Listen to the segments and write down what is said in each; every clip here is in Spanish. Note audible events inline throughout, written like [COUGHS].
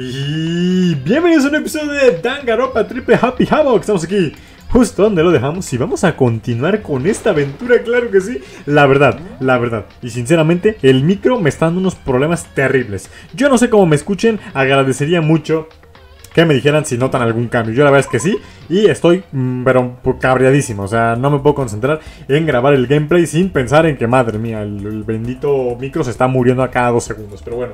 Y bienvenidos a un episodio de Dangaropa Triple Happy Havoc. Estamos aquí justo donde lo dejamos y vamos a continuar con esta aventura, claro que sí. La verdad, la verdad. Y sinceramente, el micro me está dando unos problemas terribles. Yo no sé cómo me escuchen, agradecería mucho que me dijeran si notan algún cambio. Yo la verdad es que sí. Y estoy, mm, pero cabreadísimo. O sea, no me puedo concentrar en grabar el gameplay sin pensar en que, madre mía, el, el bendito micro se está muriendo a cada dos segundos. Pero bueno,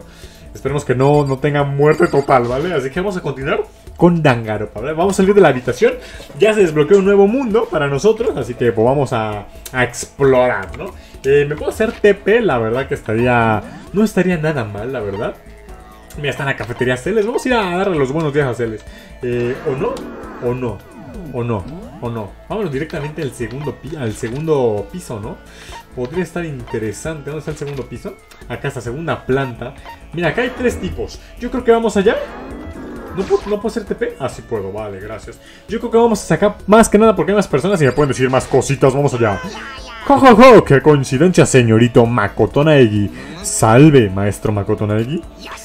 esperemos que no, no tenga muerte total, ¿vale? Así que vamos a continuar con Dangaropa, ¿vale? Vamos a salir de la habitación. Ya se desbloqueó un nuevo mundo para nosotros. Así que pues, vamos a, a explorar, ¿no? Eh, me puedo hacer TP, la verdad que estaría... No estaría nada mal, la verdad. Mira, está en la cafetería Celes. Vamos a ir a darle los buenos días a Celes. Eh, ¿O no? ¿O no? ¿O no? ¿O no? Vámonos directamente al segundo, al segundo piso, ¿no? Podría estar interesante. ¿Dónde está el segundo piso? Acá está, segunda planta. Mira, acá hay tres tipos. Yo creo que vamos allá. ¿No puedo, ¿No puedo hacer TP? Ah, sí puedo, vale, gracias. Yo creo que vamos a sacar más que nada porque hay más personas y me pueden decir más cositas. Vamos allá. ¡Jo! ¡Qué coincidencia, señorito Makoto Naegi! ¡Salve, maestro Makoto Naegi!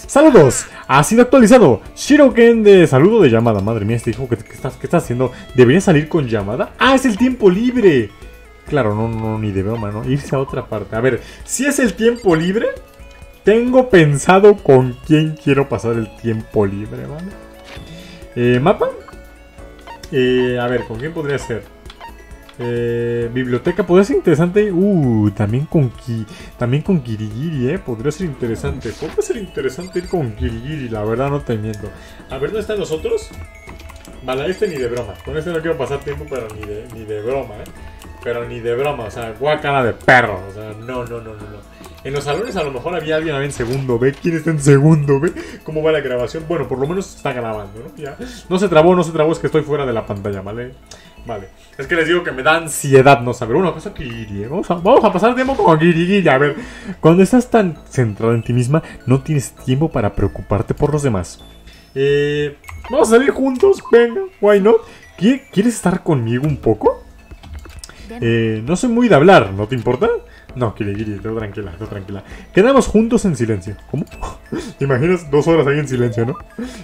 ¡Saludos! Ha sido actualizado. Shiroken de saludo de llamada. Madre mía, este hijo, ¿qué, qué estás, ¿qué estás haciendo? ¿Debería salir con llamada? ¡Ah, es el tiempo libre! Claro, no, no, ni de broma, ¿no? Irse a otra parte. A ver, si es el tiempo libre, tengo pensado con quién quiero pasar el tiempo libre, ¿vale? Eh, ¿Mapa? Eh, a ver, ¿con quién podría ser? Eh, biblioteca podría ser interesante. Uh, también con Ki, también con Kirigiri, eh. Podría ser interesante. Podría ser interesante ir con Kirigiri, la verdad no te miento. A ver, ¿dónde están los otros? Vale, este ni de broma. Con este no quiero pasar tiempo, pero ni de, ni de broma, eh. Pero ni de broma, o sea, guacala de perro. O sea, no, no, no, no, no. En los salones a lo mejor había alguien ahí en segundo B. ¿Quién está en segundo B? ¿Cómo va la grabación? Bueno, por lo menos está grabando, ¿no? Ya. No se trabó, no se trabó, es que estoy fuera de la pantalla, ¿vale? Vale. Es que les digo que me da ansiedad no saber. Una cosa, Kirigiri. ¿eh? Vamos a, vamos a pasar tiempo con Kirigiri. A ver, cuando estás tan centrado en ti misma, no tienes tiempo para preocuparte por los demás. Eh, vamos a salir juntos. Venga, why not? ¿Qui- ¿Quieres estar conmigo un poco? Eh, no soy muy de hablar, ¿no te importa? No, Kirigiri, tú tranquila, tú tranquila. Quedamos juntos en silencio. ¿Cómo? [LAUGHS] ¿Te imaginas dos horas ahí en silencio, no?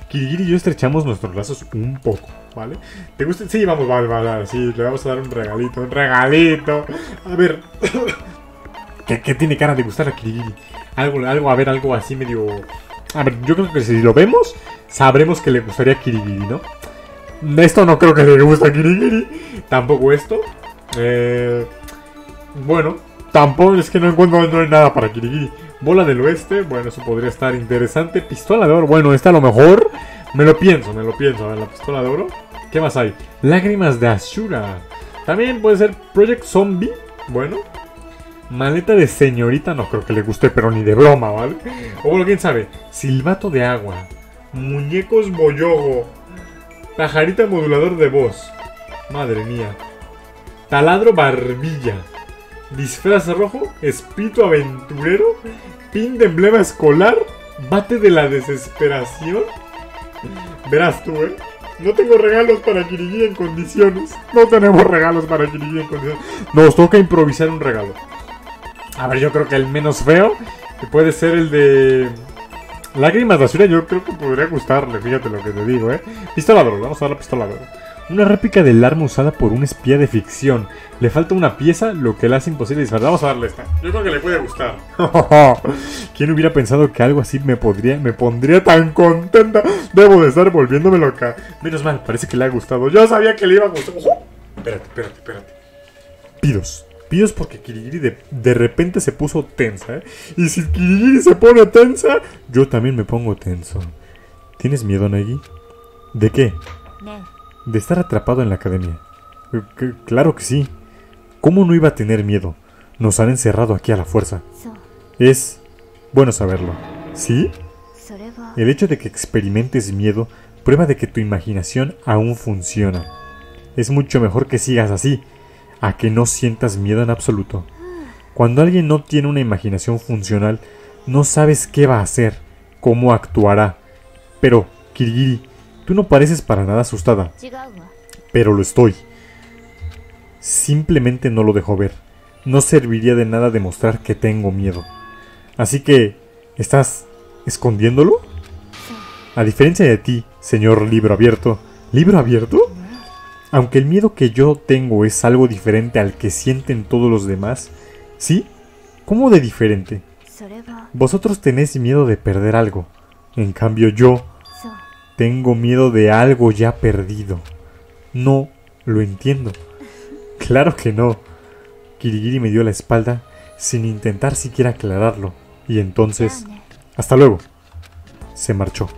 Kirigiri y yo estrechamos nuestros lazos un poco, ¿vale? ¿Te gusta? Sí, vamos, vale, vale, sí, le vamos a dar un regalito, un regalito. A ver, [COUGHS] ¿qué, qué tiene cara de gustar a Kirigiri? Algo, algo, a ver, algo así medio... A ver, yo creo que si lo vemos, sabremos que le gustaría a Kirigiri, ¿no? Esto no creo que le guste a Kirigiri. Tampoco esto. Eh, bueno, tampoco es que no encuentro no hay nada para Kirigiri. Bola del oeste, bueno, eso podría estar interesante. Pistola de oro, bueno, esta a lo mejor. Me lo pienso, me lo pienso. A ver, la pistola de oro. ¿Qué más hay? Lágrimas de Ashura. También puede ser Project Zombie. Bueno. Maleta de señorita, no creo que le guste, pero ni de broma, ¿vale? O bueno, quién sabe. Silbato de agua. Muñecos boyogo. Pajarita modulador de voz. Madre mía. Taladro barbilla. Disfraz rojo. Espíritu aventurero. Pin de emblema escolar. Bate de la desesperación. Verás tú, ¿eh? No tengo regalos para Kirigiri en condiciones. No tenemos regalos para Kirigiri en condiciones. Nos toca improvisar un regalo. A ver, yo creo que el menos feo que puede ser el de Lágrimas de Azura. Yo creo que podría gustarle. Fíjate lo que te digo, ¿eh? Pistola de oro. Vamos a dar la pistola de oro. Una réplica del arma usada por un espía de ficción. Le falta una pieza, lo que le hace imposible disparar. Vamos a darle esta. Yo creo que le puede gustar. [LAUGHS] ¿Quién hubiera pensado que algo así me podría, me pondría tan contenta? Debo de estar volviéndome loca. Menos mal, parece que le ha gustado. Yo sabía que le iba a gustar. Espérate, espérate, espérate. Pidos. Pidos porque Kirigiri de, de repente se puso tensa, ¿eh? Y si Kirigiri se pone tensa, yo también me pongo tenso. ¿Tienes miedo, Nagi? ¿De qué? ね de estar atrapado en la academia. Eh, claro que sí. ¿Cómo no iba a tener miedo? Nos han encerrado aquí a la fuerza. Es bueno saberlo. ¿Sí? El hecho de que experimentes miedo prueba de que tu imaginación aún funciona. Es mucho mejor que sigas así, a que no sientas miedo en absoluto. Cuando alguien no tiene una imaginación funcional, no sabes qué va a hacer, cómo actuará. Pero, Kirigiri, Tú no pareces para nada asustada. Pero lo estoy. Simplemente no lo dejó ver. No serviría de nada demostrar que tengo miedo. Así que, ¿estás escondiéndolo? A diferencia de ti, señor libro abierto. ¿Libro abierto? Aunque el miedo que yo tengo es algo diferente al que sienten todos los demás, ¿sí? ¿Cómo de diferente? Vosotros tenéis miedo de perder algo. En cambio yo tengo miedo de algo ya perdido. No lo entiendo. [LAUGHS] Claro que no. Kirigiri me dio la espalda sin intentar siquiera aclararlo. Y entonces... Hasta luego. Se marchó.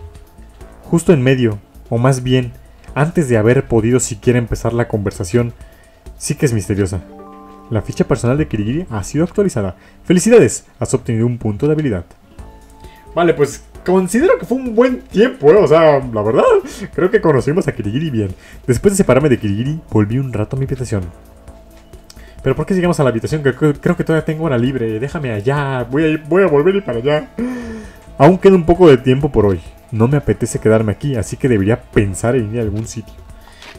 Justo en medio, o más bien, antes de haber podido siquiera empezar la conversación, sí que es misteriosa. La ficha personal de Kirigiri ha sido actualizada. ¡Felicidades! Has obtenido un punto de habilidad. Vale, pues considero que fue un buen tiempo, ¿eh? O sea, la verdad, creo que conocimos a Kirigiri bien. Después de separarme de Kirigiri, volví un rato a mi habitación. Pero ¿por qué llegamos a la habitación? Creo, creo que todavía tengo hora libre. Déjame allá. Voy a, voy a volver y para allá. Aún queda un poco de tiempo por hoy. No me apetece quedarme aquí, así que debería pensar en ir a algún sitio.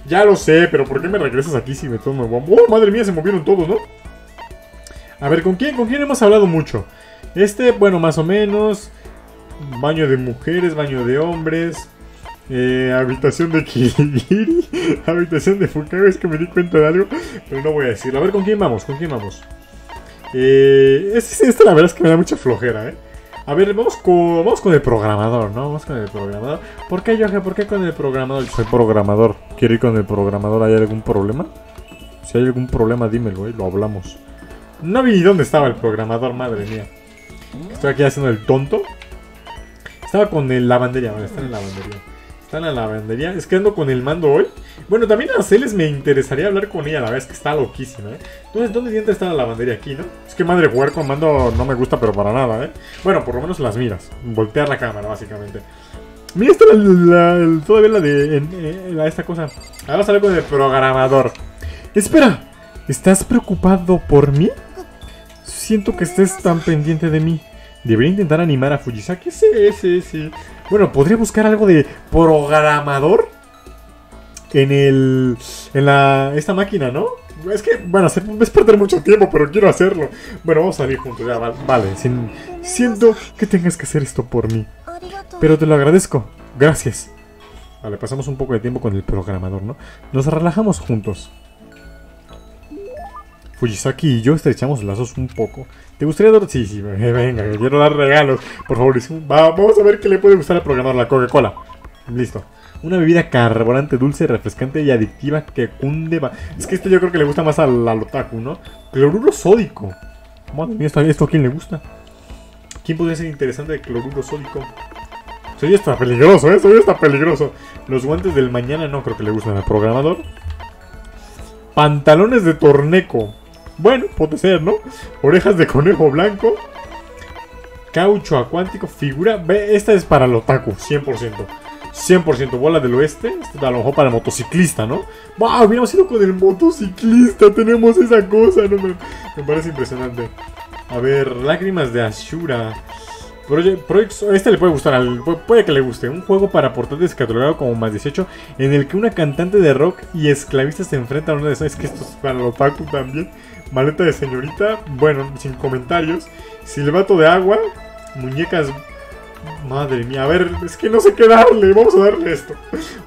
Ya lo sé, pero ¿por qué me regresas aquí si me tomo... ¡Oh, madre mía! Se movieron todos, ¿no? A ver, ¿con quién, ¿con quién hemos hablado mucho? Este, bueno, más o menos. Baño de mujeres, baño de hombres. Eh, habitación de Kirigiri. [LAUGHS] habitación de Fukao. Es que me di cuenta de algo. Pero no voy a decirlo. A ver, ¿con quién vamos? ¿Con quién vamos? Eh, esta la verdad es que me da mucha flojera, ¿eh? A ver, vamos con, vamos con el programador, ¿no? Vamos con el programador. ¿Por qué, Jorge? ¿Por qué con el programador? Soy programador. ¿Quiero ir con el programador? ¿Hay algún problema? Si hay algún problema, dímelo, ¿eh? Lo hablamos. No vi dónde estaba el programador, madre mía. Estoy aquí haciendo el tonto. Estaba con el lavandería, vale, está en la lavandería. Está en la lavandería. Es que ando con el mando hoy. Bueno, también a Celes me interesaría hablar con ella, la verdad es que está loquísima, ¿eh? Entonces, ¿dónde entra está la lavandería? Aquí, ¿no? Es que madre, jugar con mando no me gusta, pero para nada, ¿eh? Bueno, por lo menos las miras. Voltear la cámara, básicamente. Mira, esta la, la, todavía la de la, esta cosa. Ahora hablar con el programador. Espera, ¿estás preocupado por mí? Siento que estés tan pendiente de mí. Debería intentar animar a Fujisaki. Sí, sí, sí. Bueno, podría buscar algo de programador en el. en la. esta máquina, ¿no? Es que, bueno, es perder mucho tiempo, pero quiero hacerlo. Bueno, vamos a salir juntos, ya, vale. siento que tengas que hacer esto por mí. Pero te lo agradezco. Gracias. Vale, pasamos un poco de tiempo con el programador, ¿no? Nos relajamos juntos. Fujisaki y yo estrechamos lazos un poco. ¿Te gustaría dar.? Sí, sí, [LAUGHS] venga, quiero dar regalos. Por favor, vamos a ver qué le puede gustar al programador la Coca-Cola. Listo. Una bebida carburante, dulce, refrescante y adictiva que cunde. Es que este yo creo que le gusta más al, al otaku, ¿no? Cloruro sódico. Madre mía, ¿esto a quién le gusta? ¿Quién podría ser interesante de cloruro sódico? Soy está peligroso, ¿eh? Soy está peligroso. Los guantes del mañana no creo que le gusten al programador. Pantalones de torneco. Bueno, puede ser, ¿no? Orejas de conejo blanco. Caucho acuántico, figura. Esta es para el otaku, 100%. 100% bola del oeste. Esta a lo mejor para el motociclista, ¿no? ¡Wow! Hubiéramos ido con el motociclista. Tenemos esa cosa, ¿no? Me, parece impresionante. A ver, lágrimas de Ashura este le puede gustar, puede que le guste. Un juego para portátiles catalogado como más 18, en el que una cantante de rock y esclavistas se enfrentan a una de esas. Es que esto es para los otaku también. Maleta de señorita, bueno, sin comentarios. Silbato de agua, muñecas. Madre mía, a ver, es que no sé qué darle, vamos a darle esto.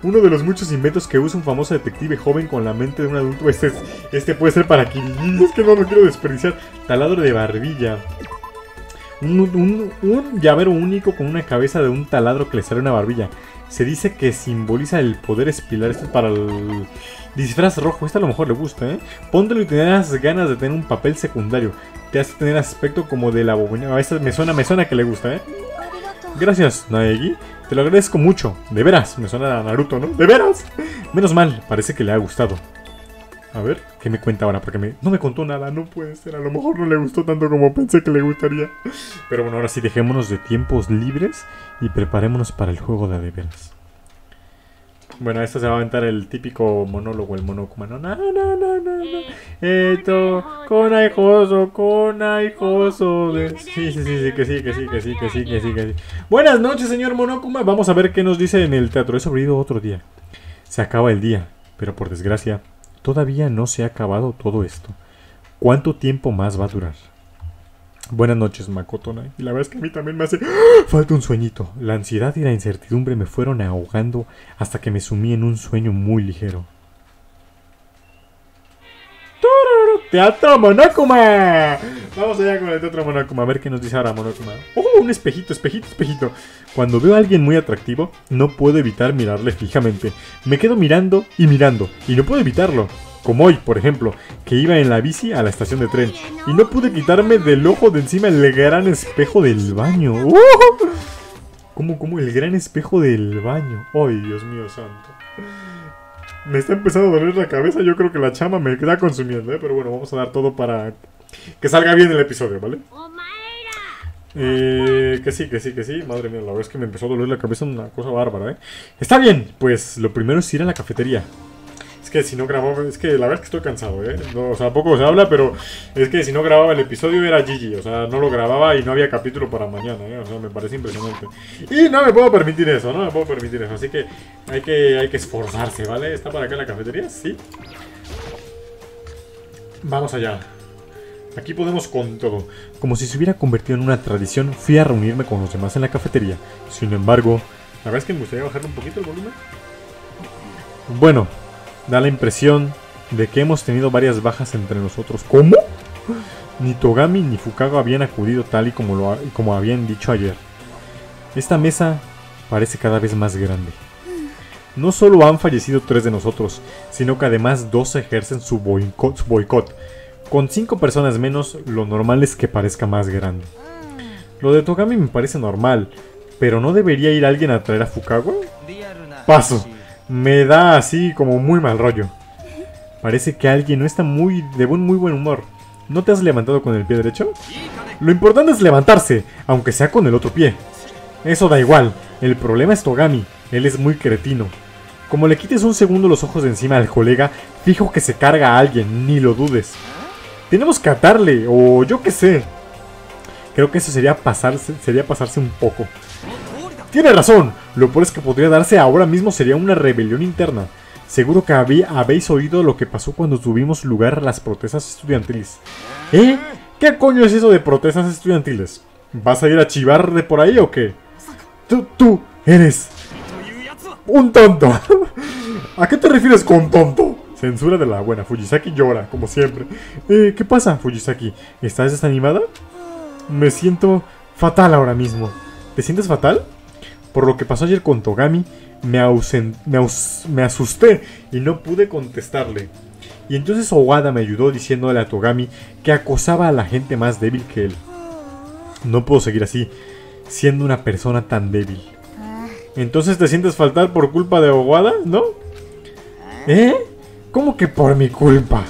Uno de los muchos inventos que usa un famoso detective joven con la mente de un adulto. Este, este puede ser para Kirigi, es que no lo quiero desperdiciar. Taladro de barbilla. Un, llavero único con una cabeza de un taladro que le sale una barbilla. Se dice que simboliza el poder espilar. Esto es para el disfraz rojo. Este a lo mejor le gusta, ¿eh? Póntelo y tendrás ganas de tener un papel secundario. Te hace tener aspecto como de la bobina. A me suena, me suena que le gusta, ¿eh? Gracias, Naegi. Te lo agradezco mucho. De veras, me suena a Naruto, ¿no? De veras. Menos mal, parece que le ha gustado. A ver, ¿qué me cuenta ahora? Porque me... no me contó nada, no puede ser. A lo mejor no le gustó tanto como pensé que le gustaría. Pero bueno, ahora sí, dejémonos de tiempos libres y preparémonos para el juego de adeveras. Bueno, esto se va a aventar el típico monólogo, el monokuma. No, no, no, no, no. Esto, con aijoso, con aijoso. Sí, sí, sí, sí, que sí, que sí, que sí, que sí, que sí, que sí. Buenas noches, señor monokuma. Vamos a ver qué nos dice en el teatro. He sobrevivido otro día. Se acaba el día, pero por desgracia Todavía no se ha acabado todo esto. ¿Cuánto tiempo más va a durar? Buenas noches, Makoto Nai. Y la verdad es que a mí también me hace falta un sueño. La ansiedad y la incertidumbre me fueron ahogando hasta que me sumí en un sueño muy ligero. ¡Teatro Monokuma! Vamos allá con el Teatro Monokuma, a ver qué nos dice ahora Monokuma. ¡Oh, un espejito, espejito, espejito! Cuando veo a alguien muy atractivo, no puedo evitar mirarle fijamente. Me quedo mirando y mirando, y no puedo evitarlo. Como hoy, por ejemplo, que iba en la bici a la estación de tren y no pude quitarme del ojo de encima el gran espejo del baño. ¡Oh! ¿Cómo, el gran espejo del baño? ¡Ay, Dios mío santo! Me está empezando a doler la cabeza, yo creo que la chama me queda consumiendo, ¿eh? Pero bueno, vamos a dar todo para que salga bien el episodio, ¿vale? Eh, que sí, que sí, que sí. Madre mía, la verdad es que me empezó a doler la cabeza una cosa bárbara, ¿eh? Está bien, pues lo primero es ir a la cafetería que si no grababa, es que la verdad es que estoy cansado, ¿eh? o sea, poco se habla, pero es que si no grababa el episodio era Gigi, o sea, no lo grababa y no había capítulo para mañana, ¿eh? O sea, me parece impresionante. Y no me puedo permitir eso, no me puedo permitir eso, así que hay que, hay que esforzarse, ¿vale? ¿Está para acá en la cafetería? Sí. Vamos allá. Aquí podemos con todo. Como si se hubiera convertido en una tradición, fui a reunirme con los demás en la cafetería. Sin embargo, la verdad es que me gustaría bajarle un poquito el volumen. Bueno, da la impresión de que hemos tenido varias bajas entre nosotros. ¿Cómo? Ni Togami ni Fukago habían acudido tal y como, lo, como habían dicho ayer. Esta mesa parece cada vez más grande. No solo han fallecido tres de nosotros, sino que además dos ejercen su boicot. Con cinco personas menos, lo normal es que parezca más grande. Lo de Togami me parece normal, pero ¿no debería ir alguien a traer a Fukago? Paso me da así como muy mal rollo. Parece que alguien no está muy de buen, muy buen humor. ¿No te has levantado con el pie derecho? Lo importante es levantarse, aunque sea con el otro pie. Eso da igual, el problema es Togami, él es muy cretino. Como le quites un segundo los ojos de encima al colega, fijo que se carga a alguien, ni lo dudes. Tenemos que atarle, o yo qué sé. Creo que eso sería pasarse, sería pasarse un poco. Tiene razón. Lo peor es que podría darse ahora mismo sería una rebelión interna. Seguro que habéis oído lo que pasó cuando tuvimos lugar a las protestas estudiantiles. ¿Eh? ¿Qué coño es eso de protestas estudiantiles? ¿Vas a ir a chivar de por ahí o qué? Tú, tú, eres un tonto. [LAUGHS] ¿A qué te refieres con tonto? Censura de la buena. Fujisaki llora, como siempre. Eh, ¿Qué pasa, Fujisaki? ¿Estás desanimada? Me siento fatal ahora mismo. ¿Te sientes fatal? Por lo que pasó ayer con Togami, me, asusté y no pude contestarle. Y entonces Owada me ayudó diciéndole a Togami que acosaba a la gente más débil que él. No puedo seguir así, siendo una persona tan débil. Entonces te sientes faltar por culpa de Owada, ¿no? ¿Eh? ¿Cómo que por mi culpa?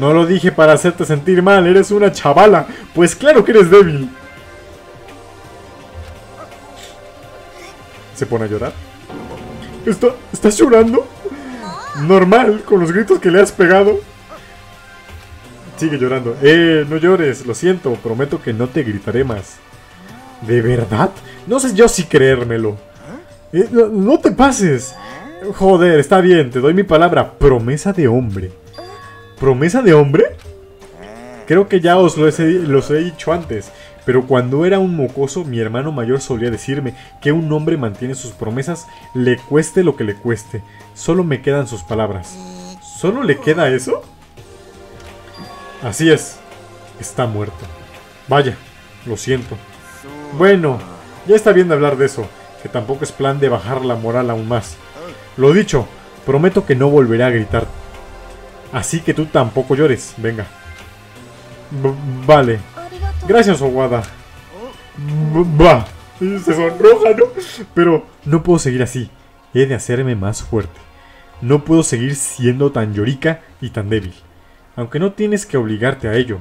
No lo dije para hacerte sentir mal, eres una chavala. Pues claro que eres débil. Se pone a llorar. ¿Está, ¿Estás llorando? Normal, con los gritos que le has pegado. Sigue llorando. Eh, no llores, lo siento, prometo que no te gritaré más. ¿De verdad? No sé yo si creérmelo. Eh, no, te pases. Joder, está bien, te doy mi palabra. Promesa de hombre. ¿Promesa de hombre? Creo que ya os lo he dicho antes. Pero cuando era un mocoso, mi hermano mayor solía decirme que un hombre mantiene sus promesas, le cueste lo que le cueste. Solo me quedan sus palabras. ¿Solo le queda eso? Así es. Está muerto. Vaya, lo siento. Bueno, ya está bien de hablar de eso, que tampoco es plan de bajar la moral aún más. Lo dicho, prometo que no volveré a gritar. Así que tú tampoco llores, venga. vale. Gracias, Owada. Va. Se sonroja, ¿no? Pero no puedo seguir así. He de hacerme más fuerte. No puedo seguir siendo tan llorica y tan débil. Aunque no tienes que obligarte a ello.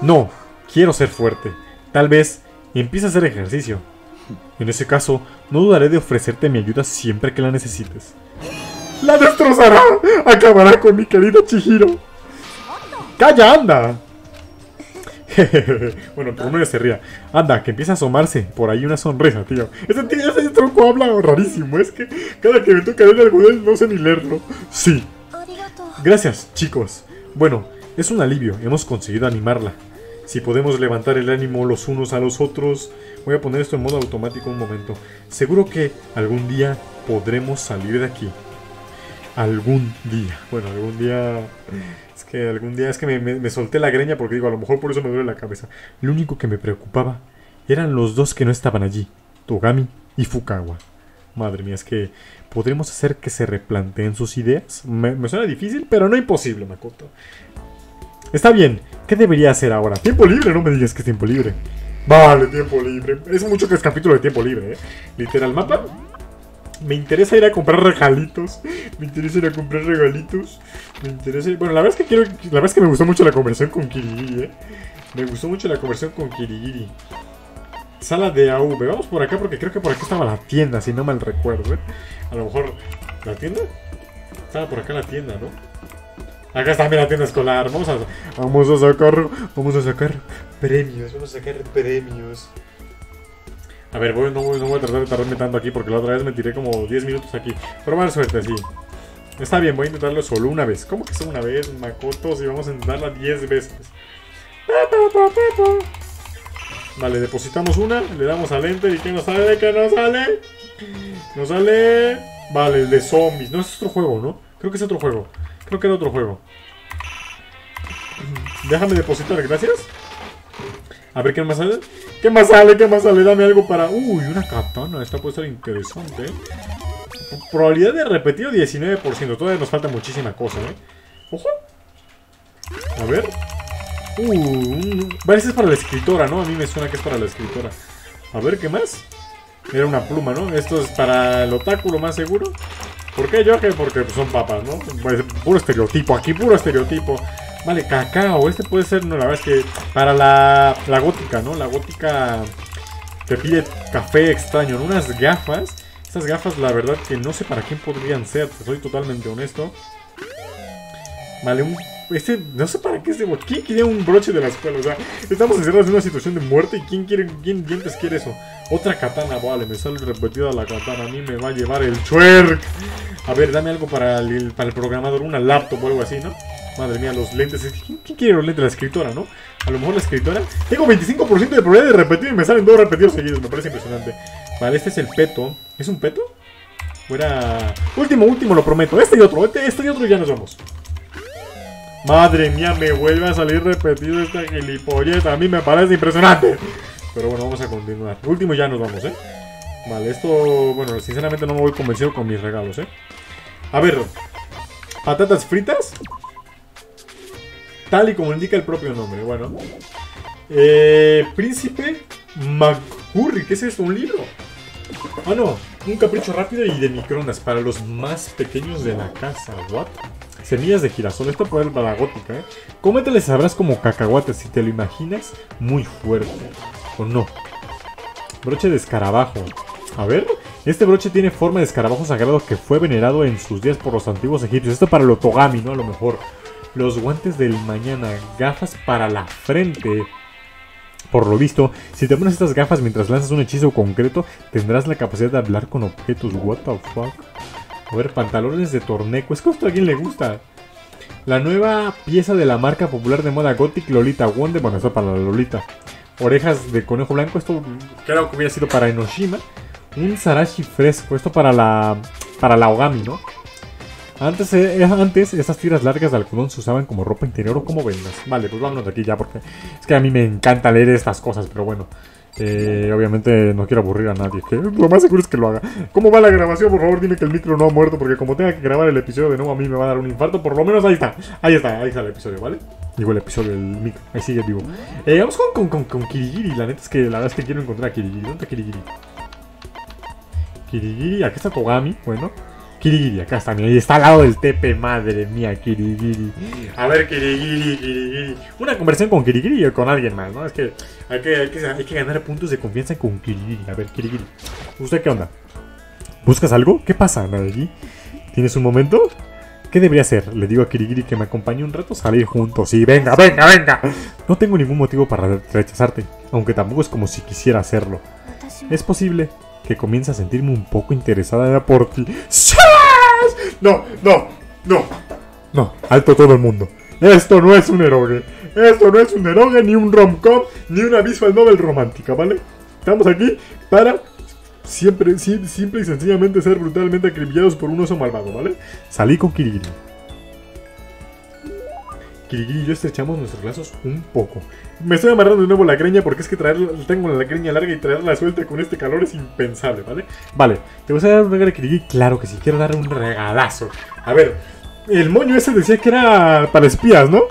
No, quiero ser fuerte. Tal vez empiece a hacer ejercicio. En ese caso, no dudaré de ofrecerte mi ayuda siempre que la necesites. ¡La destrozará! ¡Acabará con mi querido Chihiro! ¡Calla, anda! [LAUGHS] bueno, por menos se ría. Anda, que empieza a asomarse por ahí una sonrisa, tío. Ese, tío, ese tronco habla rarísimo. Es que cada que me toca leer algo de él no sé ni leerlo. Sí. Gracias, chicos. Bueno, es un alivio. Hemos conseguido animarla. si podemos levantar el ánimo los unos a los otros. Voy a poner esto en modo automático un momento. Seguro que algún día podremos salir de aquí. Algún día. Bueno, algún día... Que algún día es que me, me solté la greña porque digo, a lo mejor por eso me duele la cabeza. Lo único que me preocupaba eran los dos que no estaban allí. Togami y Fukawa. Madre mía, es que podremos hacer que se replanteen sus ideas. Me, suena difícil, pero no imposible, Makoto. Está bien, ¿qué debería hacer ahora? Tiempo libre, no me digas que es tiempo libre. Vale, tiempo libre. Es mucho que es capítulo de tiempo libre, ¿eh? Literal mapa. Me interesa ir a comprar regalitos. Me interesa ir a comprar regalitos. Me interesa. Bueno, la verdad es que quiero. La verdad es que me gustó mucho la conversión con Kirigiri, ¿eh? Me gustó mucho la conversión con Kirigiri. Sala de AV. Vamos por acá porque creo que por aquí estaba la tienda, si no mal recuerdo. ¿eh? A lo mejor. ¿La tienda? Estaba por acá la tienda, ¿no? Acá está también la tienda escolar. Vamos a, vamos a sacar. Vamos a sacar premios. Vamos a sacar premios. A ver, no, voy, a tratar de tardarme tanto aquí porque la otra vez me tiré como 10 minutos aquí. Probar suerte, sí. Está bien, voy a intentarlo solo una vez. ¿Cómo que solo una vez, Makoto? Si vamos a intentarla 10 veces. Vale, depositamos una, le damos al enter y ¿qué nos sale? ¿Qué nos sale? Nos sale... Vale, el de zombies. No, es otro juego, ¿no? Creo que es otro juego. Creo que era otro juego. Déjame depositar, gracias. A ver, ¿qué más sale? ¿Qué más sale? ¿Qué más sale? Dame algo para... Uy, una katana. Esta puede ser interesante. Probabilidad de repetido 19%. Todavía nos falta muchísima cosa, ¿eh? Ojo. A ver. Uh, parece es para la escritora, ¿no? A mí me suena que es para la escritora. A ver, ¿qué más? Era una pluma, ¿no? Esto es para el otáculo más seguro. ¿Por qué yo? Porque son papas, ¿no? Pues, puro estereotipo, aquí puro estereotipo. Vale, cacao, este puede ser, no, la verdad es que para la, la gótica, ¿no? La gótica te pide café extraño. Unas gafas. Estas gafas, la verdad que no sé para quién podrían ser, soy totalmente honesto. Vale, un este, no sé para qué este ¿Quién quería un broche de la escuela? O sea, estamos encerrados en una situación de muerte y ¿quién quiere, quién dientes quiere eso? Otra katana, vale, me sale repetida la katana. A mí me va a llevar el chuerk. A ver, dame algo para el, para el programador, una laptop o algo así, ¿no? Madre mía, los lentes. ¿Quién, quiere los lentes? La escritora, ¿no? A lo mejor la escritora. Tengo 25% de probabilidad de repetir y me salen dos repetidos seguidos. Me parece impresionante. Vale, este es el peto. ¿Es un peto? Fuera. Último, último, lo prometo. Este y otro. Este, este y otro y ya nos vamos. Madre mía, me vuelve a salir repetido esta gilipollez. A mí me parece impresionante. Pero bueno, vamos a continuar. Último ya nos vamos, ¿eh? Vale, esto... Bueno, sinceramente no me voy convencido con mis regalos, ¿eh? A ver. Patatas fritas. Tal y como indica el propio nombre. Bueno. Eh, Príncipe McCurry. ¿Qué es esto? ¿Un libro? Ah, no. Un capricho rápido y de microondas para los más pequeños de la casa. ¿What? Semillas de girasol, esto puede ser para la gótica, ¿eh? Cómetele sabrás como cacahuates si te lo imaginas muy fuerte. ¿O no? Broche de escarabajo. A ver, este broche tiene forma de escarabajo sagrado que fue venerado en sus días por los antiguos egipcios. Esto para el otogami, ¿no? A lo mejor. Los guantes del mañana, gafas para la frente. Por lo visto, si te pones estas gafas mientras lanzas un hechizo concreto, tendrás la capacidad de hablar con objetos. What the fuck? A ver, pantalones de torneco. Es que esto a alguien le gusta. La nueva pieza de la marca popular de moda Gothic Lolita Wonder. Bueno, esto para la Lolita. Orejas de conejo blanco. Esto creo que hubiera sido para Enoshima. Un Sarashi fresco. Esto para la. Para la Ogami, ¿no? Antes, eh, antes, estas tiras largas de algodón se usaban como ropa interior o como vendas. Vale, pues vámonos de aquí ya porque es que a mí me encanta leer estas cosas, pero bueno. Eh, obviamente no quiero aburrir a nadie. Que lo más seguro es que lo haga. ¿Cómo va la grabación? Por favor, dime que el micro no ha muerto. Porque como tenga que grabar el episodio de nuevo, a mí me va a dar un infarto. Por lo menos ahí está. Ahí está, ahí está el episodio, ¿vale? Digo el episodio del micro. Ahí sigue vivo. Eh, vamos con, con, con, Kirigiri. La neta es que la verdad es que quiero encontrar a Kirigiri. ¿Dónde está Kirigiri? Kirigiri, aquí está Togami. Bueno. Kirigiri, acá está, ahí está al lado del tepe, madre mía, Kirigiri. A ver, Kirigiri, Kirigiri. Una conversación con Kirigiri o con alguien más, ¿no? Es que hay que, hay que, hay que ganar puntos de confianza con Kirigiri. A ver, Kirigiri. ¿Usted qué onda? ¿Buscas algo? ¿Qué pasa, Nadie? ¿Tienes un momento? ¿Qué debería hacer? Le digo a Kirigiri que me acompañe un rato, salir juntos. Y venga, venga, venga. No tengo ningún motivo para rechazarte, aunque tampoco es como si quisiera hacerlo. Es posible que comience a sentirme un poco interesada por ti. No, no, no, no. Alto todo el mundo. Esto no es un eroge. Esto no es un eroge, ni un rom-com, ni una visual novel romántica, ¿vale? Estamos aquí para siempre, simple y sencillamente ser brutalmente acribillados por un oso malvado, ¿vale? Salí con Kirigiri. Kirigiri y yo estrechamos nuestros lazos un poco. Me estoy amarrando de nuevo la greña porque es que traer, tengo la greña larga y traerla suelta con este calor es impensable, ¿vale? Vale, ¿te vas a dar un regalo a Kirigiri? Claro que sí, quiero darle un regalazo. A ver, el moño ese decía que era para espías, ¿no?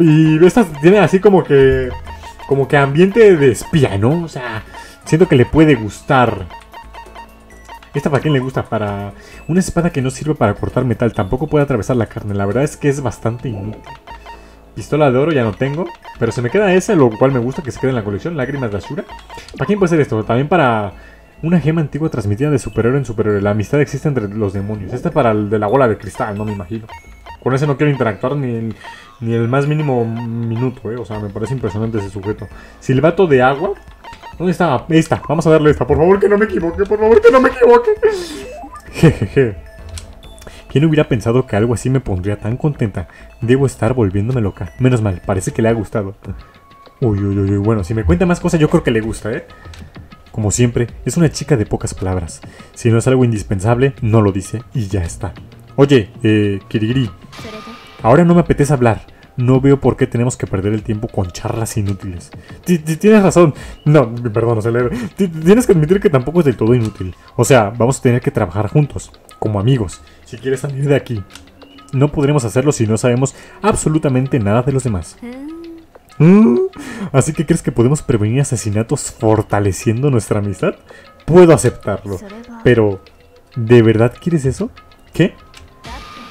Y esta tiene así como que. Como que ambiente de espía, ¿no? O sea, siento que le puede gustar. ¿Esta para quién le gusta? Para una espada que no sirve para cortar metal, tampoco puede atravesar la carne. La verdad es que es bastante inútil. Pistola de oro ya no tengo, pero se me queda esa, lo cual me gusta que se quede en la colección. Lágrimas de Ashura. ¿Para quién puede ser esto? También para una gema antigua transmitida de superior en superior. La amistad existe entre los demonios. Esta es para el de la bola de cristal, no me imagino. Con ese no quiero interactuar ni el, ni el más mínimo minuto, ¿eh? O sea, me parece impresionante ese sujeto. Silbato de agua. ¿Dónde está? Esta. Vamos a darle esta. Por favor, que no me equivoque. Por favor, que no me equivoque. [LAUGHS] Jejeje. ¿Quién hubiera pensado que algo así me pondría tan contenta? Debo estar volviéndome loca. Menos mal, parece que le ha gustado. Uy, uy, uy, bueno, si me cuenta más cosas yo creo que le gusta, ¿eh? Como siempre, es una chica de pocas palabras. Si no es algo indispensable, no lo dice y ya está. Oye, eh, Kirigiri, ahora no me apetece hablar. No veo por qué tenemos que perder el tiempo con charlas inútiles. Tienes razón. No, perdón, no Tienes que admitir que tampoco es del todo inútil. O sea, vamos a tener que trabajar juntos, como amigos, si quieres salir de aquí. No podremos hacerlo si no sabemos absolutamente nada de los demás. ¿Mm? ¿Así que crees que podemos prevenir asesinatos fortaleciendo nuestra amistad? Puedo aceptarlo. Pero, ¿de verdad quieres eso? ¿Qué?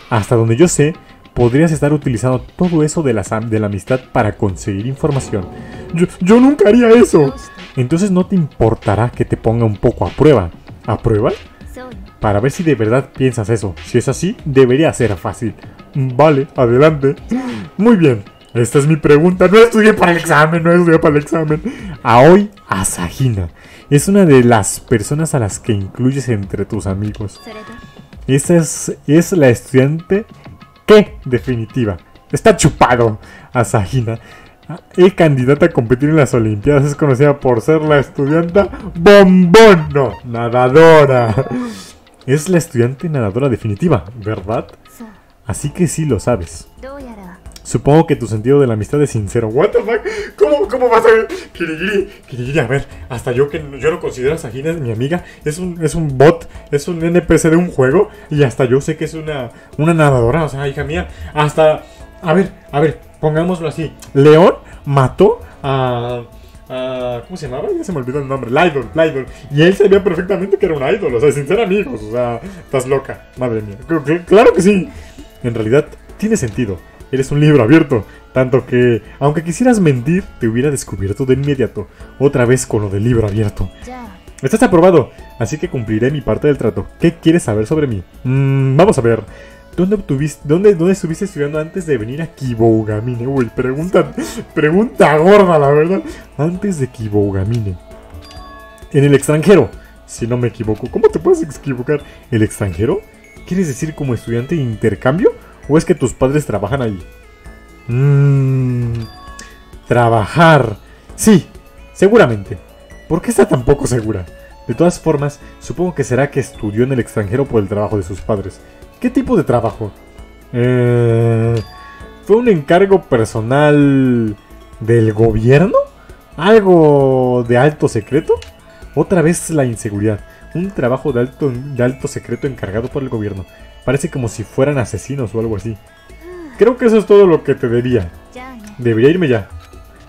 Hasta donde yo sé, podrías estar utilizando todo eso de la, de la amistad para conseguir información. Yo, nunca haría eso. Entonces no te importará que te ponga un poco a prueba. ¿A prueba? Para ver si de verdad piensas eso. Si es así, debería ser fácil. Vale, adelante. Muy bien. Esta es mi pregunta. No estudié para el examen, no estudié para el examen. Aoi Asahina. Es una de las personas a las que incluyes entre tus amigos. Esta es, es la estudiante que definitiva. Está chupado Asahina. El candidata a competir en las Olimpiadas es conocida por ser la estudiante bombón, no, nadadora. Es la estudiante nadadora definitiva, ¿verdad? Así que sí lo sabes. Supongo que tu sentido de la amistad es sincero. ¿What the fuck? ¿Cómo, cómo vas a ver? Kirigiri, Kirigiri, a ver, hasta yo que yo no considero a Sajina mi amiga, es un, es un bot, es un NPC de un juego, y hasta yo sé que es una, una nadadora, o sea, hija mía, hasta, a ver, a ver, pongámoslo así, León mató a... ¿Cómo se llamaba? Ya se me olvidó el nombre. Lydol, Lydol. Y él sabía perfectamente que era un idol. O sea, sin ser amigos. O sea, estás loca. Madre mía. Claro que sí. En realidad, tiene sentido. Eres un libro abierto, tanto que, aunque quisieras mentir, te hubiera descubierto de inmediato, otra vez con lo del libro abierto. Estás aprobado, así que cumpliré mi parte del trato. ¿Qué quieres saber sobre mí? Mm, vamos a ver. ¿Dónde, obtuviste, dónde, ¿Dónde estuviste estudiando antes de venir a Kibougamine? Uy, pregunta, pregunta gorda, la verdad. Antes de Kibougamine. En el extranjero, si no me equivoco. ¿Cómo te puedes equivocar? ¿El extranjero? ¿Quieres decir como estudiante de intercambio? ¿O es que tus padres trabajan ahí? Mmm. Trabajar. Sí, seguramente. ¿Por qué está tan poco segura? De todas formas, supongo que será que estudió en el extranjero por el trabajo de sus padres. ¿Qué tipo de trabajo? Eh, ¿Fue un encargo personal del gobierno? ¿Algo de alto secreto? Otra vez la inseguridad. Un trabajo de alto, de alto secreto encargado por el gobierno. Parece como si fueran asesinos o algo así. Creo que eso es todo lo que te diría. Debería irme ya.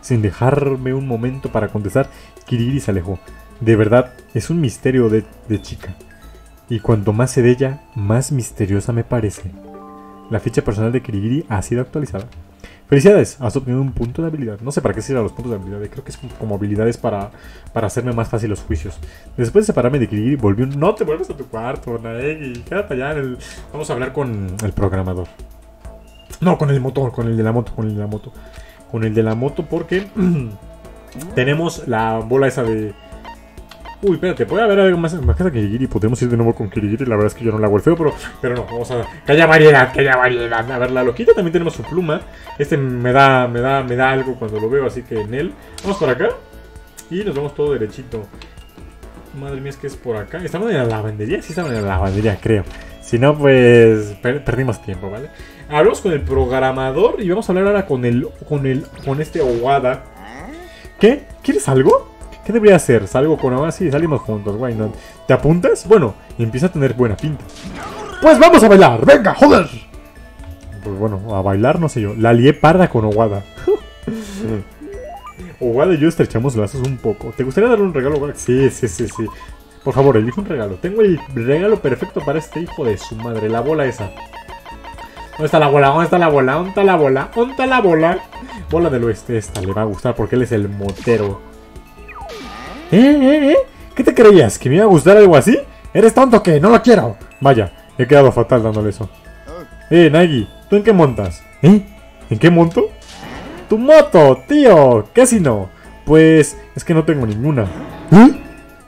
Sin dejarme un momento para contestar, Kiriri se alejó. De verdad, es un misterio de, chica. Y cuanto más sé de ella, más misteriosa me parece. La ficha personal de Kirigiri ha sido actualizada. Felicidades, has obtenido un punto de habilidad. No sé para qué sirven los puntos de habilidad, creo que es como habilidades para, para hacerme más fácil los juicios. Después de separarme de Kirigiri, volví un... No te vuelves a tu cuarto, Naegi, quédate allá en el... Vamos a hablar con el programador. No, con el motor, con el de la moto, con el de la moto. Con el de la moto porque [CLEARS THROAT] tenemos la bola esa de... Uy, espérate, puede haber algo más casa que Kirigiri. Podemos ir de nuevo con Kirigiri. La verdad es que yo no la hago el feo, pero, pero no, vamos a. Que variedad, que variedad. A ver, la loquita también tenemos su pluma. Este me da, me da, me da algo cuando lo veo, así que en él. Vamos por acá. Y nos vamos todo derechito. Madre mía, es que es por acá. ¿Estamos en la lavandería? Sí, estamos en la lavandería, creo. Si no, pues per- perdimos tiempo, ¿vale? Hablamos con el programador y vamos a hablar ahora con el, con el, con este Owada. ¿Qué? ¿Quieres algo? ¿Qué debería hacer? ¿Salgo con Owada? Sí, salimos juntos, why not? ¿Te apuntas? Bueno, y empieza a tener buena pinta. Pues vamos a bailar, venga, joder. Pues bueno, a bailar no sé yo. La lié parda con Owada. [LAUGHS] Owada y yo estrechamos lazos un poco. ¿Te gustaría darle un regalo? Sí, sí, sí, sí. Por favor, elige un regalo. Tengo el regalo perfecto para este hijo de su madre, la bola esa. ¿Dónde está la bola? ¿Dónde está la bola? ¿Dónde está la bola? ¿Dónde está la bola? Bola del oeste, esta le va a gustar porque él es el motero. ¿Eh, eh, eh? ¿Qué te creías? ¿Que me iba a gustar algo así? ¿Eres tonto que No lo quiero. Vaya, he quedado fatal dándole eso. Eh, Nagi, ¿tú en qué montas? ¿Eh? ¿En qué monto? ¡Tu moto, tío! ¿Qué si no? Pues es que no tengo ninguna. ¿Eh?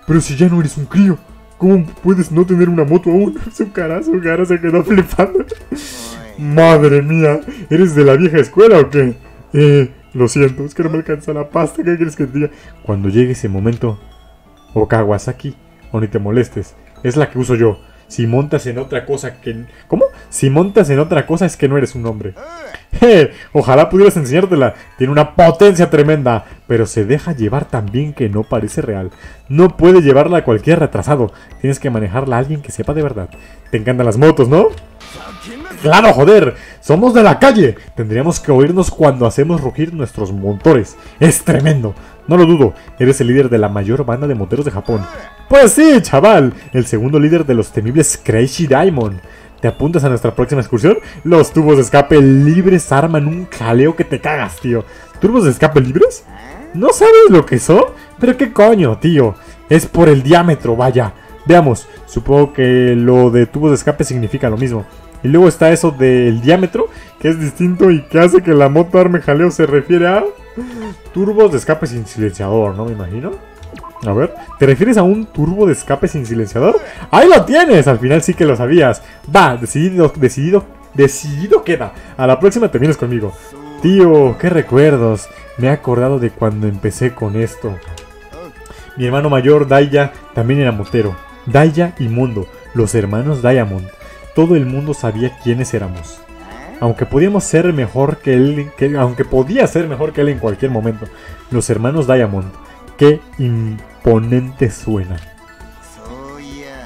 Pero si ya no eres un crío, ¿cómo puedes no tener una moto aún? [LAUGHS] Su cara, su cara se quedó flipando. Madre mía, ¿eres de la vieja escuela o qué? Eh, lo siento, es que no me alcanza la pasta, ¿qué quieres que te diga? Cuando llegue ese momento, o Kawasaki, o ni te molestes, es la que uso yo. Si montas en otra cosa que... ¿Cómo? Si montas en otra cosa es que no eres un hombre. ¡Eh! Ojalá pudieras enseñártela. Tiene una potencia tremenda, pero se deja llevar tan bien que no parece real. No puede llevarla a cualquier retrasado. Tienes que manejarla a alguien que sepa de verdad. Te encantan las motos, ¿no? ¡Claro, joder! ¡Somos de la calle! Tendríamos que oírnos cuando hacemos rugir nuestros motores. ¡Es tremendo! No lo dudo, eres el líder de la mayor banda de moteros de Japón. Pues sí, chaval, el segundo líder de los temibles Crazy Diamond. ¿Te apuntas a nuestra próxima excursión? Los tubos de escape libres arman un jaleo que te cagas, tío. ¿Tubos de escape libres? ¿No sabes lo que son? Pero qué coño, tío. Es por el diámetro, vaya. Veamos, supongo que lo de tubos de escape significa lo mismo. Y luego está eso del diámetro, que es distinto y que hace que la moto arme jaleo se refiere a turbos de escape sin silenciador, ¿no? Me imagino. A ver, ¿te refieres a un turbo de escape sin silenciador? ¡Ahí lo tienes! Al final sí que lo sabías. Va, decidido, decidido, decidido queda. A la próxima te vienes conmigo. Tío, qué recuerdos. Me he acordado de cuando empecé con esto. Mi hermano mayor, Daya, también era motero. Daya y Mundo, los hermanos Diamond. Todo el mundo sabía quiénes éramos. Aunque podíamos ser mejor que él, que- aunque podía ser mejor que él en cualquier momento. Los hermanos Diamond. Qué imponente suena.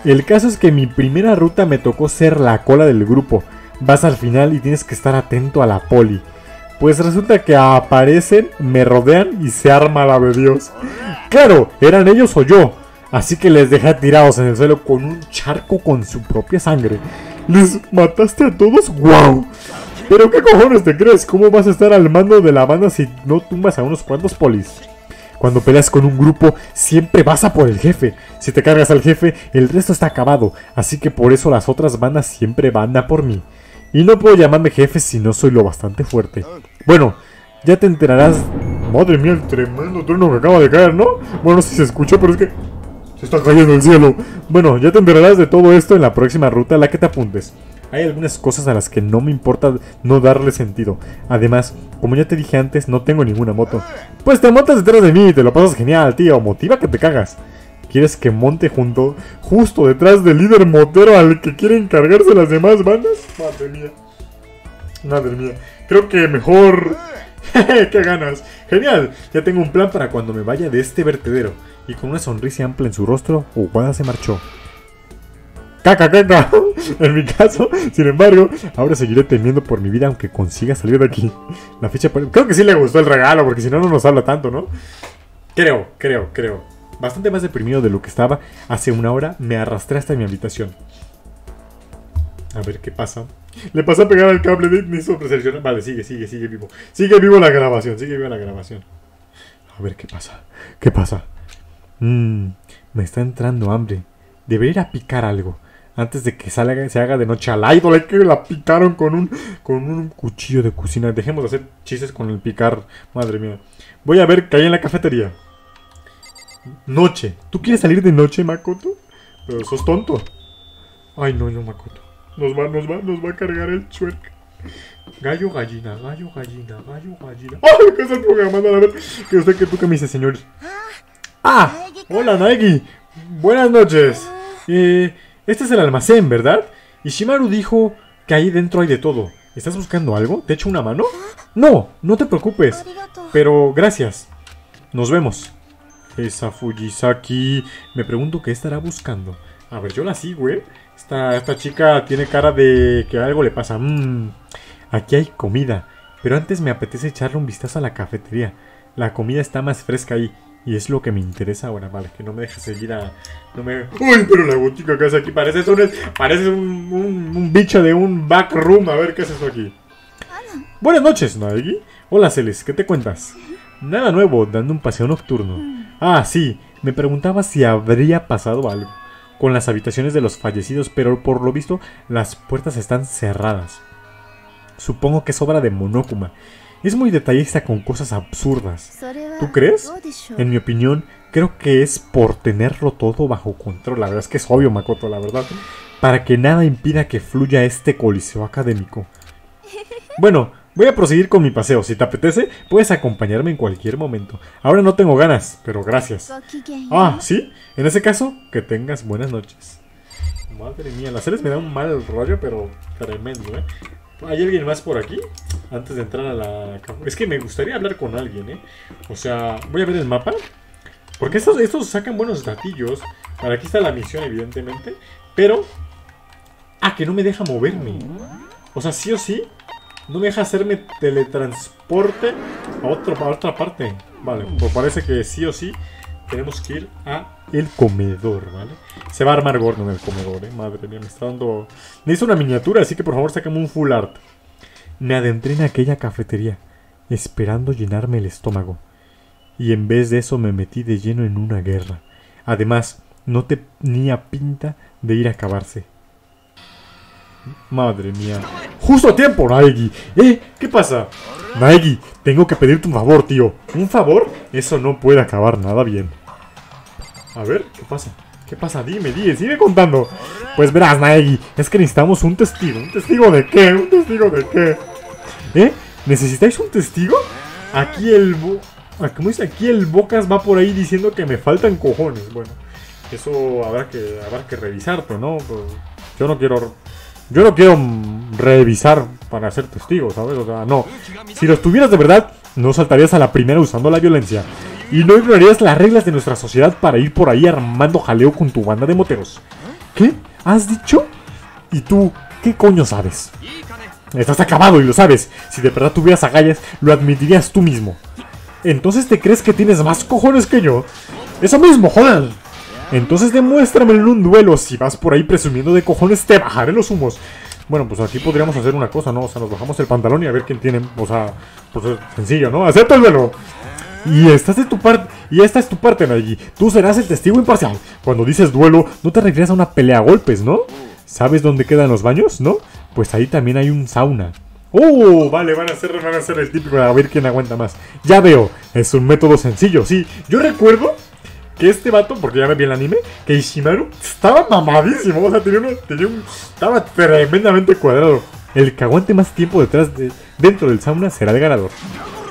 El caso es que mi primera ruta me tocó ser la cola del grupo. Vas al final y tienes que estar atento a la poli. Pues resulta que aparecen, me rodean y se arma la de Dios. Claro, eran ellos o yo. Así que les dejé tirados en el suelo con un charco con su propia sangre. ¿Les mataste a todos? ¡Wow! Pero qué cojones te crees? ¿Cómo vas a estar al mando de la banda si no tumbas a unos cuantos polis? Cuando peleas con un grupo, siempre vas a por el jefe. Si te cargas al jefe, el resto está acabado. Así que por eso las otras bandas siempre van a por mí. Y no puedo llamarme jefe si no soy lo bastante fuerte. Bueno, ya te enterarás. Madre mía, el tremendo trueno que acaba de caer, ¿no? Bueno, si se escuchó, pero es que se está cayendo el cielo. Bueno, ya te enterarás de todo esto en la próxima ruta a la que te apuntes. Hay algunas cosas a las que no me importa no darle sentido. Además, como ya te dije antes, no tengo ninguna moto. Pues te montas detrás de mí y te lo pasas genial, tío. Motiva que te cagas. ¿Quieres que monte junto, justo detrás del líder motero al que quieren cargarse las demás bandas? Madre mía. Madre mía. Creo que mejor... [LAUGHS] ¡Qué ganas! Genial. Ya tengo un plan para cuando me vaya de este vertedero. Y con una sonrisa amplia en su rostro, Uguada se marchó. ¡Caca, caca! [LAUGHS] En mi caso, sin embargo, ahora seguiré temiendo por mi vida aunque consiga salir de aquí. La ficha... Creo que sí le gustó el regalo, porque si no, no nos habla tanto, ¿no? Creo, creo, creo. Bastante más deprimido de lo que estaba hace una hora, me arrastré hasta mi habitación. A ver qué pasa. [LAUGHS] Le pasé a pegar al cable de me hizo. Vale, sigue, sigue, sigue vivo. Sigue vivo la grabación, sigue viva la grabación. A ver qué pasa. ¿Qué pasa? Mmm, me está entrando hambre. Debería ir a picar algo. Antes de que salga, se haga de noche al. Hay que la picaron con un, con un cuchillo de cocina. Dejemos de hacer chistes con el picar. Madre mía. Voy a ver qué hay en la cafetería. Noche. ¿Tú quieres salir de noche, Makoto? Pero sos tonto. Ay, no, no, Makoto. Nos va, nos va, nos va a cargar el chuerk. Gallo, gallina, gallo, gallina, gallo, gallina. [LAUGHS] ¡Ay, qué es el programa! A ver, que usted que tú que me dice, señor. ¡Ah! Hola, Naegi. Buenas noches. Eh, este es el almacén, ¿verdad? Y Shimaru dijo que ahí dentro hay de todo. ¿Estás buscando algo? ¿Te echo una mano? No, no te preocupes. Pero gracias. Nos vemos. Esa Fujisaki. Me pregunto qué estará buscando. A ver, yo la sigo, ¿eh? Esta, esta chica tiene cara de que algo le pasa. Mmm. Aquí hay comida. Pero antes me apetece echarle un vistazo a la cafetería. La comida está más fresca ahí. Y es lo que me interesa ahora, vale, que no me deje seguir a... No me... Uy, pero la botica que hace aquí parece, un, parece un, un, bicho de un backroom. A ver, ¿qué es eso aquí? Buenas noches, Naegi. Hola, Celes, ¿qué te cuentas? Nada nuevo, dando un paseo nocturno. Ah, sí, me preguntaba si habría pasado algo con las habitaciones de los fallecidos, pero por lo visto las puertas están cerradas. Supongo que es obra de Monokuma es muy detallista con cosas absurdas. ¿Tú crees? En mi opinión, creo que es por tenerlo todo bajo control. La verdad es que es obvio, Makoto, la verdad. Para que nada impida que fluya este coliseo académico. Bueno, voy a proseguir con mi paseo. Si te apetece, puedes acompañarme en cualquier momento. Ahora no tengo ganas, pero gracias. Ah, ¿sí? En ese caso, que tengas buenas noches. Madre mía, las series me dan un mal rollo, pero tremendo, ¿eh? ¿Hay alguien más por aquí? Antes de entrar a la... Es que me gustaría hablar con alguien, ¿eh? O sea, voy a ver el mapa. Porque estos, estos sacan buenos datillos. Para aquí está la misión, evidentemente. Pero... Ah, que no me deja moverme. O sea, sí o sí, no me deja hacerme teletransporte a, a otra parte. Vale, pues parece que sí o sí tenemos que ir a el comedor, ¿vale? Se va a armar gordo en el comedor, ¿eh? Madre mía, me está dando... Hizo una miniatura, así que por favor sácame un full art. Me adentré en aquella cafetería, esperando llenarme el estómago. Y en vez de eso me metí de lleno en una guerra. Además, no tenía pinta de ir a acabarse. Madre mía. ¡Justo a tiempo, Naegi! ¿Eh? ¿Qué pasa? Naegi, tengo que pedirte un favor, tío. ¿Un favor? Eso no puede acabar nada bien. A ver, ¿qué pasa? ¿Qué pasa? Dime, dime, sigue contando. Pues verás, Naegi, es que necesitamos un testigo. ¿Un testigo de qué? ¿Un testigo de qué? ¿Eh? ¿Necesitáis un testigo? Aquí el... Ah, ¿Cómo dice? Aquí el Bocas va por ahí diciendo que me faltan cojones. Bueno, eso habrá que, habrá que ¿no? Pues, yo no quiero... Yo no quiero revisar para ser testigo, ¿sabes? O sea, no. Si lo tuvieras de verdad, no saltarías a la primera usando la violencia. Y no ignorarías las reglas de nuestra sociedad para ir por ahí armando jaleo con tu banda de moteros. ¿Qué? ¿Has dicho? ¿Y tú qué coño sabes? Estás acabado y lo sabes. Si de verdad tuvieras agallas, lo admitirías tú mismo. Entonces te crees que tienes más cojones que yo. Eso mismo, joder. Entonces demuéstramelo en un duelo. Si vas por ahí presumiendo de cojones, te bajaré los humos. Bueno, pues aquí podríamos hacer una cosa, ¿no? O sea, nos bajamos el pantalón y a ver quién tiene. O sea, pues sencillo, ¿no? Acepta el duelo. Y esta es tu parte, y esta es tu parte, Nagi. Tú serás el testigo imparcial. Cuando dices duelo, no te refieres a una pelea a golpes, ¿no? ¿Sabes dónde quedan los baños, no? Pues ahí también hay un sauna. ¡Oh! Vale, van a ser, van a ser el típico a ver quién aguanta más. Ya veo, es un método sencillo, sí. Yo recuerdo que este vato, porque ya me vi el anime, que Ishimaru estaba mamadísimo. O sea, tenía, tenía un, estaba tremendamente cuadrado. El que aguante más tiempo detrás de, dentro del sauna será el ganador.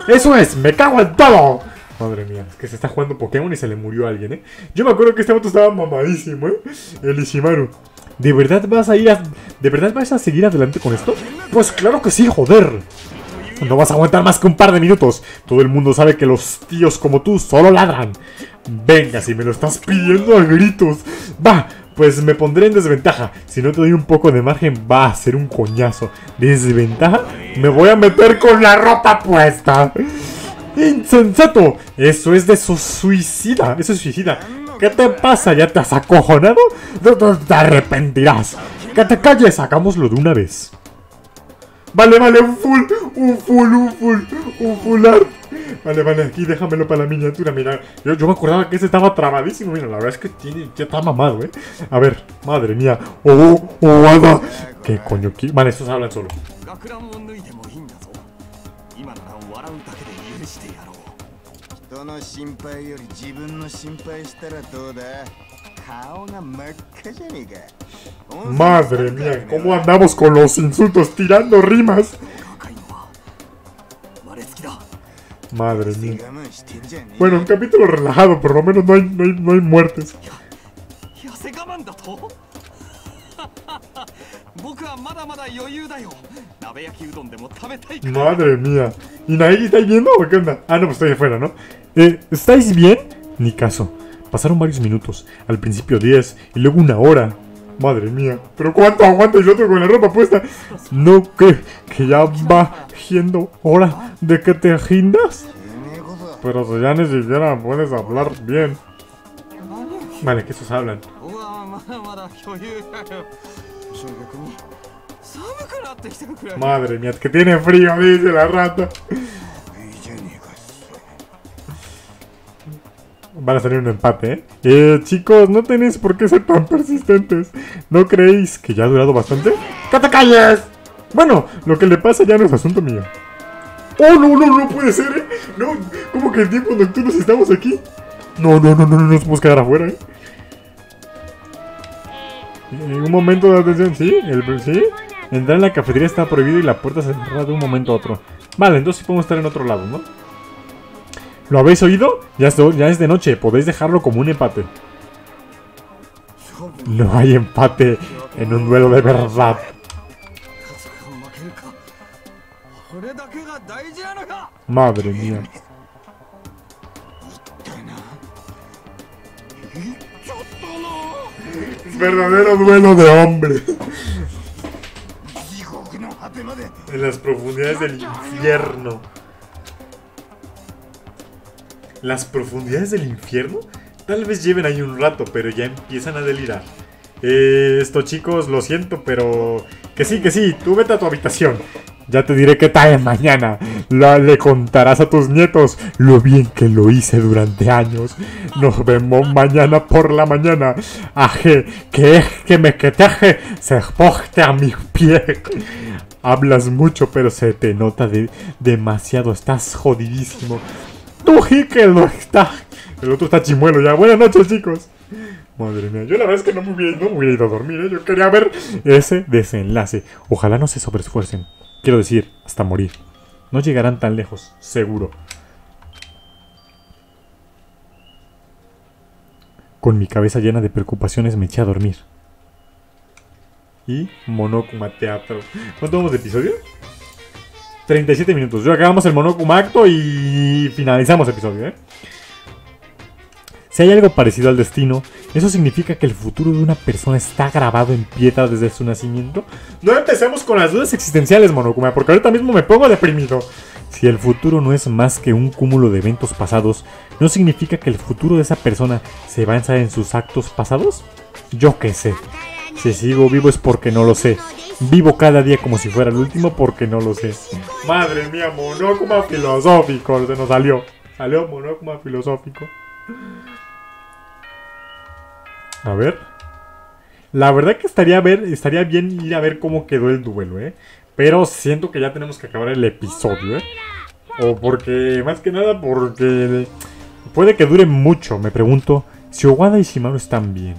¡Eso es! ¡Me cago en todo! Madre mía, es que se está jugando Pokémon y se le murió a alguien, ¿eh? Yo me acuerdo que este auto estaba mamadísimo, ¿eh? El Ishimaru. ¿De verdad vas a ir. ¿De verdad vas a seguir adelante con esto? Pues claro que sí, joder. No vas a aguantar más que un par de minutos. Todo el mundo sabe que los tíos como tú solo ladran. Venga, si me lo estás pidiendo a gritos. Va, pues me pondré en desventaja. Si no te doy un poco de margen, va a ser un coñazo. ¿Desventaja? Me voy a meter con la ropa puesta. ¡Insensato! Eso es de su suicida. Eso es suicida. ¿Qué te pasa? ¿Ya te has acojonado? Te arrepentirás. Que te calles, hagámoslo de una vez. Vale, vale, un full, un full, un full, un full art. Vale, vale, aquí déjamelo para la miniatura. Mira, yo, yo me acordaba que ese estaba trabadísimo. Mira, la verdad es que tiene, ya está mamado, ¿eh? A ver, madre mía. Oh, oh, ¿Qué coño? Vale, estos hablan solo. Madre mía, ¿cómo andamos con los insultos tirando rimas? Madre mía. Bueno, un capítulo relajado, por lo menos no hay, no hay, no hay muertes. Madre mía. ¿Y Naegi estáis viendo o qué onda? Ah, no, pues estoy afuera, ¿no? Eh, ¿Estáis bien? Ni caso. Pasaron varios minutos, al principio 10 y luego una hora. Madre mía, pero cuánto aguanta el otro con la ropa puesta. No, que, que ya va siendo hora de que te agindas. Pero si ya ni siquiera puedes hablar bien. Vale, que esos hablan. Madre mía, que tiene frío, dice la rata. [LAUGHS] Van a salir un empate, ¿eh? Eh, chicos, no tenéis por qué ser tan persistentes. ¿No creéis que ya ha durado bastante? ¡Que te calles! Bueno, lo que le pasa ya no es asunto mío. ¡Oh, no, no, no puede ser, eh! No, ¿cómo que en tiempos nocturnos estamos aquí? No, no, no, no, no nos podemos quedar afuera, eh. En un momento de atención, ¿sí? El, ¿Sí? Entrar en la cafetería está prohibido y la puerta se cerrará de un momento a otro. Vale, entonces podemos estar en otro lado, ¿no? ¿Lo habéis oído? Ya es, de noche, podéis dejarlo como un empate. No hay empate en un duelo de verdad. Madre mía. Verdadero duelo de hombre. En las profundidades del infierno. ¿Las profundidades del infierno? Tal vez lleven ahí un rato, pero ya empiezan a delirar. Eh, esto chicos, lo siento, pero... Que sí, que sí, tú vete a tu habitación. Ya te diré qué tal mañana. La- le contarás a tus nietos lo bien que lo hice durante años. Nos vemos mañana por la mañana. Aje, que es que me queteje, se poste a mis pies. Hablas mucho, pero se te nota de demasiado. Estás jodidísimo. Tú, lo estás. El otro está chimuelo ya. Buenas noches, chicos. Madre mía, yo la verdad es que no me hubiera, no me hubiera ido a dormir, ¿eh? Yo quería ver ese desenlace. Ojalá no se sobreesfuercen. Quiero decir, hasta morir. No llegarán tan lejos, seguro. Con mi cabeza llena de preocupaciones me eché a dormir. Y Monokuma Teatro. ¿Cuánto vamos de episodio? 37 minutos. Yo acabamos el Monokuma Acto y finalizamos el episodio, ¿eh? Si hay algo parecido al destino, ¿eso significa que el futuro de una persona está grabado en piedra desde su nacimiento? No empecemos con las dudas existenciales, Monokuma, porque ahorita mismo me pongo deprimido. Si el futuro no es más que un cúmulo de eventos pasados, ¿no significa que el futuro de esa persona se basa en sus actos pasados? Yo qué sé. Si sigo vivo es porque no lo sé. Vivo cada día como si fuera el último porque no lo sé. Madre mía, monócuma filosófico. Se nos salió. Salió monócuma filosófico. A ver. La verdad que estaría, bien ir a ver cómo quedó el duelo, ¿eh? Pero siento que ya tenemos que acabar el episodio, ¿eh? O porque, más que nada, porque puede que dure mucho. Me pregunto si Owada y Shimaru están bien.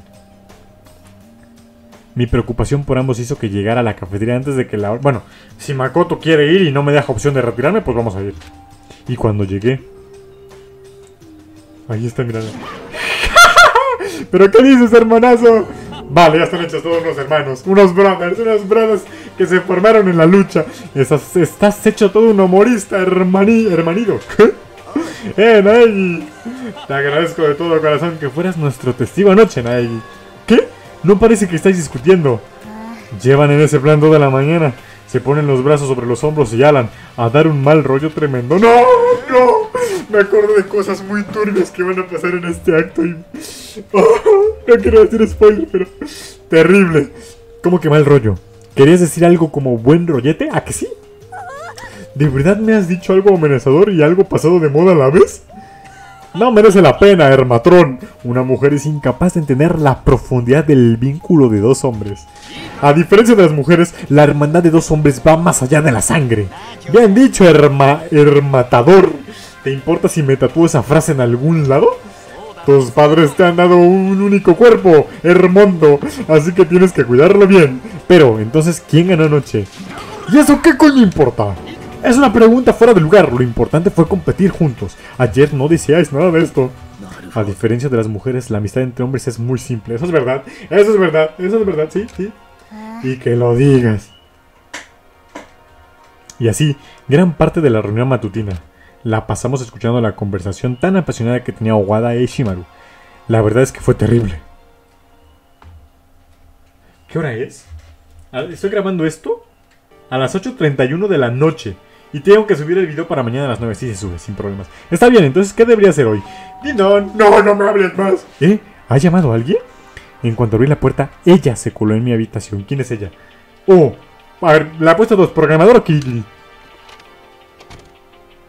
Mi preocupación por ambos hizo que llegara a la cafetería antes de que la... Bueno, si Makoto quiere ir y no me deja opción de retirarme, pues vamos a ir. Y cuando llegué... Ahí está mirando. [LAUGHS] ¿Pero qué dices, hermanazo? Vale, ya están hechos todos unos hermanos. Unos brothers, unos brothers que se formaron en la lucha. Estás, estás hecho todo un humorista, hermani, hermanido. [LAUGHS] ¡Eh, Naegi! Te agradezco de todo corazón que fueras nuestro testigo anoche, Naegi. ¿Qué? No parece que estáis discutiendo. Llevan en ese plan toda la mañana. Se ponen los brazos sobre los hombros y alan a dar un mal rollo tremendo. ¡No! ¡No! Me acuerdo de cosas muy turbias que van a pasar en este acto y... Oh, no quiero decir spoiler, pero... Terrible. ¿Cómo que mal rollo? ¿Querías decir algo como buen rollete? ¿A que sí? ¿De verdad me has dicho algo amenazador y algo pasado de moda a la vez? No merece la pena, Hermatrón. Una mujer es incapaz de entender la profundidad del vínculo de dos hombres. A diferencia de las mujeres, la hermandad de dos hombres va más allá de la sangre. Bien dicho, herma, hermatador. ¿Te importa si me tatúo esa frase en algún lado? Tus padres te han dado un único cuerpo, Hermondo, así que tienes que cuidarlo bien. Pero, entonces, ¿quién ganó anoche? ¿Y eso qué coño importa? Es una pregunta fuera de lugar, lo importante fue competir juntos. Ayer no decíais nada de esto. A diferencia de las mujeres, la amistad entre hombres es muy simple. Eso es verdad, eso es verdad, eso es verdad, sí, sí. Y que lo digas. Y así, gran parte de la reunión matutina la pasamos escuchando la conversación tan apasionada que tenía Owada e Ishimaru. La verdad es que fue terrible. ¿Qué hora es? Ah, Estoy grabando esto a las 8.31 de la noche. Y tengo que subir el video para mañana a las 9. Sí, se sube, sin problemas. Está bien, entonces, ¿qué debería hacer hoy? No, no, no me hables más. ¿Eh? ¿Ha llamado a alguien? En cuanto abrí la puerta, ella se coló en mi habitación. ¿Quién es ella? Oh, a ver, la ha puesto dos, programador o Kili.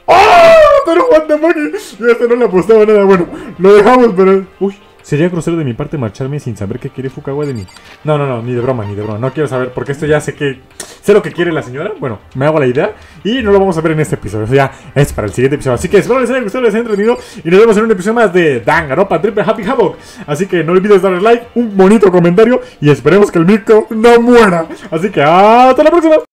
¡Ah! Pero the fuck? Yo esta no le apostaba nada. Bueno, lo dejamos, pero. Uy, sería grosero de mi parte marcharme sin saber qué quiere Fukawa de mí. No, no, no, ni de broma, ni de broma. No quiero saber, porque esto ya sé que. Sé lo que quiere la señora. Bueno, me hago la idea. Y no lo vamos a ver en este episodio. Eso ya es para el siguiente episodio. Así que espero les haya gustado, les haya entretenido. Y nos vemos en un episodio más de Danganronpa Triple Happy Havoc. Así que no olvides darle like, un bonito comentario. Y esperemos que el micro no muera. Así que hasta la próxima.